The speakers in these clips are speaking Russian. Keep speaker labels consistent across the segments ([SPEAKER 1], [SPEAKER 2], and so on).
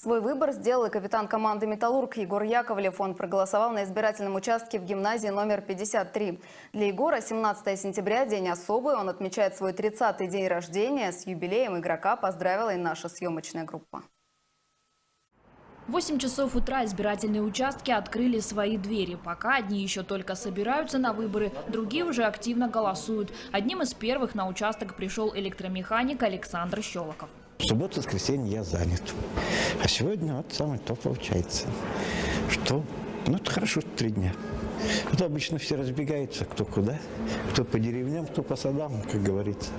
[SPEAKER 1] Свой выбор сделал и капитан команды «Металлург» Егор Яковлев. Он проголосовал на избирательном участке в гимназии номер 53. Для Егора 17 сентября – день особый. Он отмечает свой 30-й день рождения. С юбилеем игрока поздравила и наша съемочная группа.
[SPEAKER 2] В 8 часов утра избирательные участки открыли свои двери. Пока одни еще только собираются на выборы, другие уже активно голосуют. Одним из первых на участок пришел электромеханик Александр Щелоков.
[SPEAKER 3] В субботу, воскресенье я занят. А сегодня вот самое то получается. Что? Ну, это хорошо, три дня. Вот обычно все разбегаются, кто куда, кто по деревням, кто по садам, как говорится.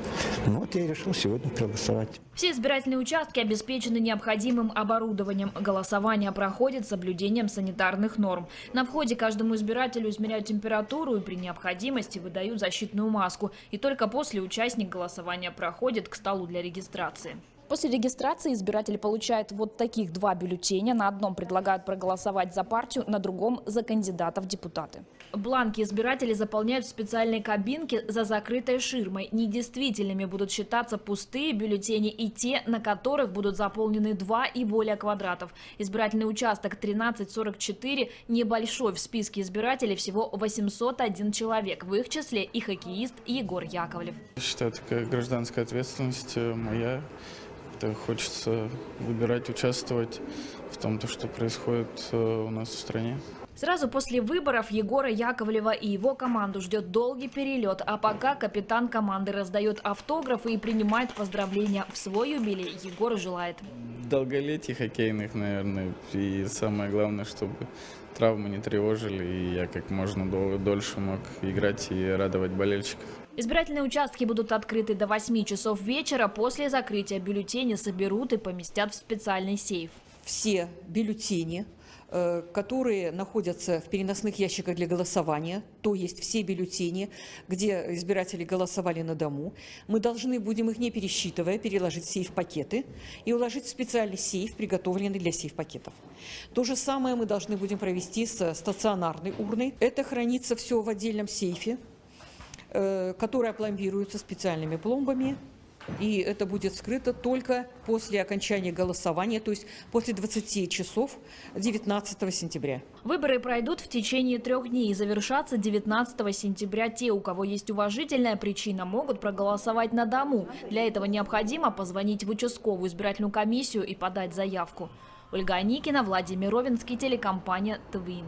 [SPEAKER 3] Ну вот я и решил сегодня проголосовать.
[SPEAKER 2] Все избирательные участки обеспечены необходимым оборудованием. Голосование проходит с соблюдением санитарных норм. На входе каждому избирателю измеряют температуру и при необходимости выдают защитную маску. И только после участник голосования проходит к столу для регистрации. После регистрации избиратель получает вот таких два бюллетеня. На одном предлагают проголосовать за партию, на другом – за кандидата в депутаты. Бланки избиратели заполняют в специальной кабинке за закрытой ширмой. Недействительными будут считаться пустые бюллетени и те, на которых будут заполнены два и более квадратов. Избирательный участок 1344 небольшой. В списке избирателей всего 801 человек. В их числе и хоккеист Егор Яковлев.
[SPEAKER 4] Считаю, такая гражданская ответственность э, моя. Это хочется выбирать, участвовать в том, что происходит э, у нас в стране.
[SPEAKER 2] Сразу после выборов Егора Яковлева и его команду ждет долгий перелет, а пока капитан команды раздает автографы и принимает поздравления в свой юбилей, Егор желает.
[SPEAKER 4] Долголетий хоккейных, наверное, и самое главное, чтобы травмы не тревожили, и я как можно дольше мог играть и радовать болельщиков.
[SPEAKER 2] Избирательные участки будут открыты до 8 часов вечера. После закрытия бюллетени соберут и поместят в специальный сейф.
[SPEAKER 5] Все бюллетени которые находятся в переносных ящиках для голосования, то есть все бюллетени, где избиратели голосовали на дому. Мы должны будем их не пересчитывая переложить в сейф-пакеты и уложить в специальный сейф, приготовленный для сейф-пакетов. То же самое мы должны будем провести с стационарной урной. Это хранится все в отдельном сейфе, Э, которые пломбируются специальными пломбами. И это будет скрыто только после окончания голосования, то есть после 20 часов 19 сентября.
[SPEAKER 2] Выборы пройдут в течение трех дней и завершатся 19 сентября. Те, у кого есть уважительная причина, могут проголосовать на дому. Для этого необходимо позвонить в участковую избирательную комиссию и подать заявку. Ольга Аникина, Владимир Ровенский, телекомпания «Твин».